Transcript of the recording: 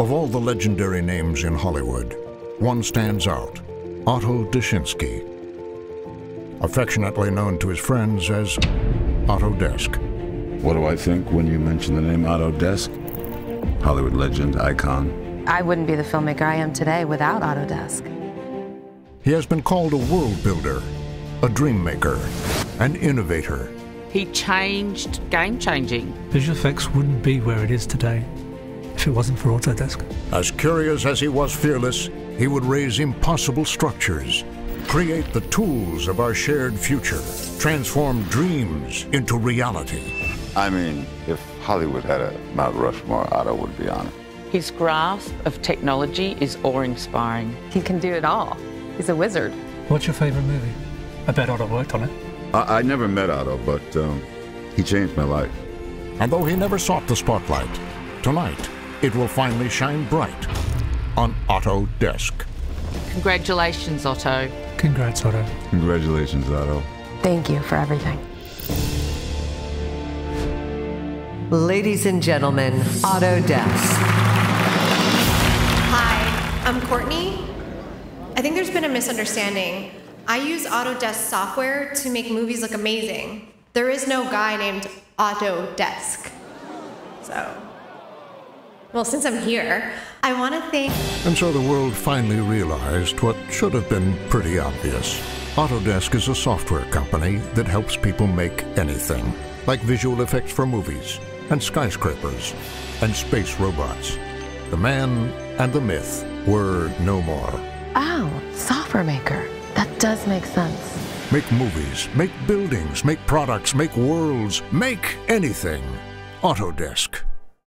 Of all the legendary names in Hollywood, one stands out Otto Dashinsky. Affectionately known to his friends as Autodesk. What do I think when you mention the name Autodesk? Hollywood legend, icon. I wouldn't be the filmmaker I am today without Autodesk. He has been called a world builder, a dream maker, an innovator. He changed game changing. Visual effects wouldn't be where it is today if it wasn't for Autodesk. As curious as he was fearless, he would raise impossible structures, create the tools of our shared future, transform dreams into reality. I mean, if Hollywood had a Mount Rushmore, Otto would be on it. His grasp of technology is awe inspiring. He can do it all. He's a wizard. What's your favorite movie? I bet Otto worked on it. I, I never met Otto, but um, he changed my life. And though he never sought the spotlight, tonight it will finally shine bright on Autodesk. Congratulations, Otto. Congrats, Otto. Congratulations, Otto. Thank you for everything. Ladies and gentlemen, Autodesk. Hi, I'm Courtney. I think there's been a misunderstanding. I use Autodesk software to make movies look amazing. There is no guy named Autodesk. So, well, since I'm here, I want to thank. And so the world finally realized what should have been pretty obvious. Autodesk is a software company that helps people make anything, like visual effects for movies, and skyscrapers, and space robots. The man and the myth were no more. Oh, software maker. That does make sense. Make movies, make buildings, make products, make worlds, make anything. Autodesk.